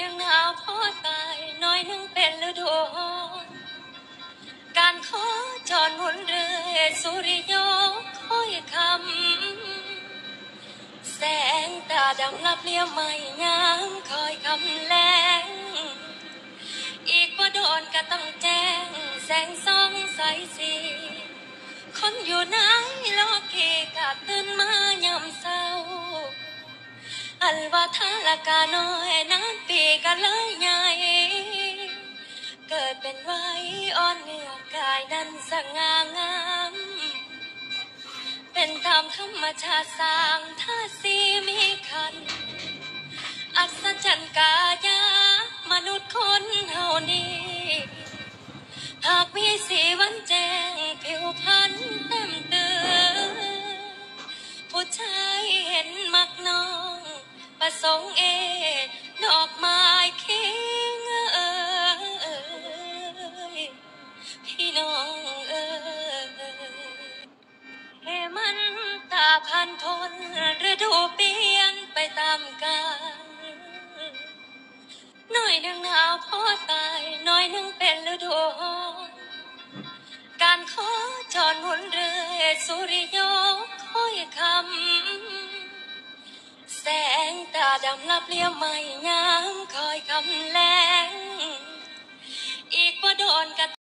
หนึ่งหนาวพ่อตายน้อยหนึ่งเป็นฤดูการขอจอนวนเรือสุริโยค่อยคำ แสงตาดำลับเลี้ยไม่ยางคอยคำแรงอีกว่าโดนก็ต้องแจ้ง แสงส่องใสสีคนอยู่ไหนลอกเกกะตื่นมา อันว่าทาละกาน้อยนั้นปีกันเลยใหญ่เกิดเป็นไว้อ่อนเนื้อกายนั้นสง่างาม เป็นตามธรรมชาติสร้างท่าสีมีคัน ทนฤดูเปลี่ยนไปตามกาลหน่อยหนึ่งหนาวพอตายหน่อยหนึ่งเป็นฤดูร้อนการขอจรหมุนเรือสุริโยคอยคำแสงตาดำลับเลี้ยวไม่ยามคอยคำแลง